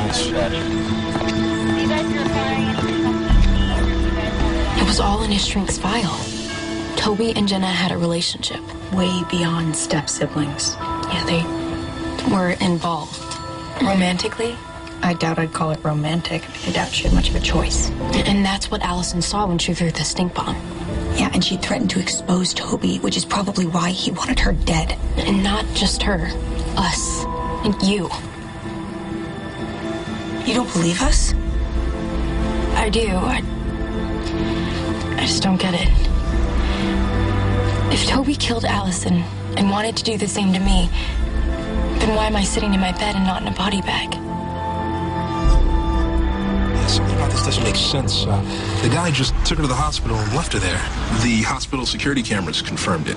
rules. It was all in his shrink's file. Toby and Jenna had a relationship. Way beyond step siblings. Yeah, they were involved. Romantically? I doubt I'd call it romantic. I doubt she had much of a choice. And that's what Alison saw when she threw the stink bomb. Yeah, and she threatened to expose Toby, which is probably why he wanted her dead. And not just her, us, and you. You don't believe us? I do. I, I just don't get it. If Toby killed Alison and wanted to do the same to me, then why am I sitting in my bed and not in a body bag? Yeah, something about this doesn't make sense. Uh, the guy just took her to the hospital and left her there. The hospital security cameras confirmed it.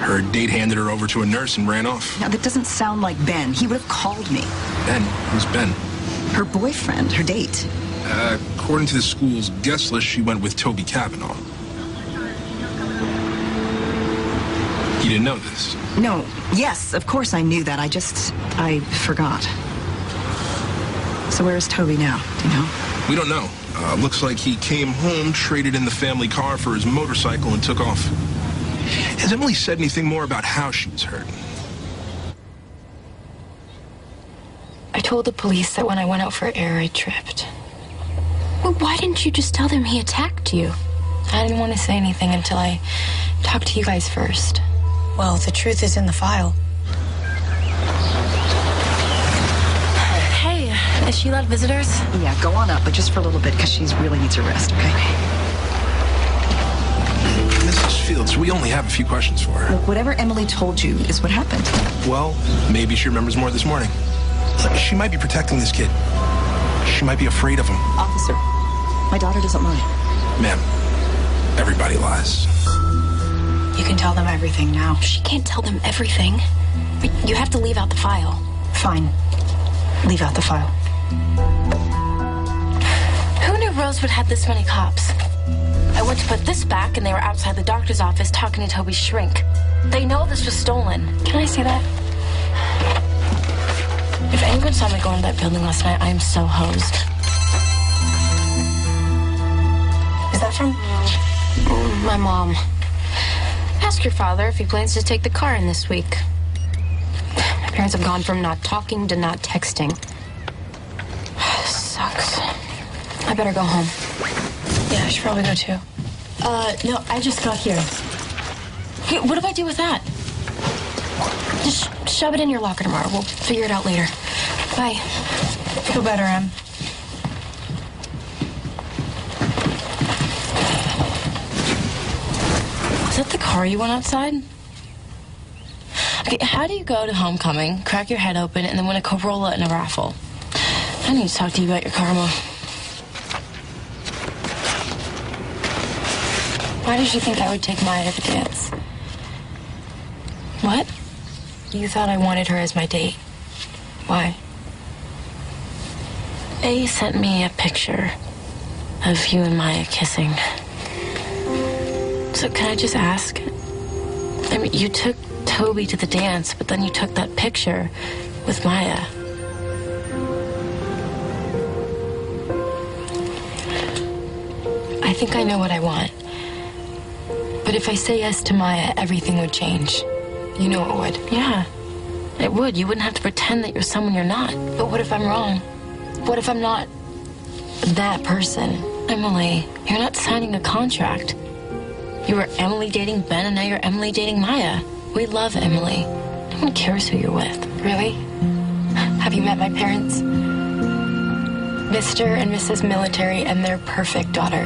Her date handed her over to a nurse and ran off. Now, that doesn't sound like Ben. He would have called me. Ben, who's Ben? Her boyfriend, her date. Uh, according to the school's guest list, she went with Toby Cavanaugh. You didn't know this? No, yes, of course I knew that. I just, I forgot. So where's Toby now? Do you know? We don't know. Uh, looks like he came home, traded in the family car for his motorcycle, and took off. Has Emily said anything more about how she was hurt? I told the police that when I went out for air, I tripped. Well, why didn't you just tell them he attacked you? I didn't want to say anything until I talked to you guys first. Well, the truth is in the file. Hey, is she allowed visitors? Yeah, go on up, but just for a little bit, because she really needs a rest, okay? Mrs. Fields, we only have a few questions for her. Look, whatever Emily told you is what happened. Well, maybe she remembers more this morning. She might be protecting this kid. She might be afraid of him. Officer, my daughter doesn't lie. Ma'am, everybody lies. You can tell them everything now. She can't tell them everything. But you have to leave out the file. Fine. Leave out the file. Who knew Rosewood had this many cops? I went to put this back, and they were outside the doctor's office talking to Toby's shrink. They know this was stolen. Can I see that? Anyone saw me go into that building last night, I am so hosed. Is that from? My mom. Ask your father if he plans to take the car in this week. My parents have gone from not talking to not texting. Sucks. I better go home. Yeah, I should probably go too. Uh, no, I just got here. Hey, what do I do with that? Just shove it in your locker tomorrow. We'll figure it out later. Bye. Feel better, Em. Is that the car you went outside? Okay, how do you go to homecoming, crack your head open, and then win a Corolla in a raffle? I need to talk to you about your karma. Why did you think I would take Maya to the dance? What? You thought I wanted her as my date. Why? A sent me a picture of you and Maya kissing. So can I just ask? I mean, you took Toby to the dance, but then you took that picture with Maya. I think I know what I want. But if I say yes to Maya, everything would change. You know it would. Yeah, it would. You wouldn't have to pretend that you're someone you're not. But what if I'm wrong? What if I'm not that person? Emily, you're not signing a contract. You were Emily dating Ben, and now you're Emily dating Maya. We love Emily. No one cares who you're with. Really? Have you met my parents? Mr. and Mrs. Military and their perfect daughter.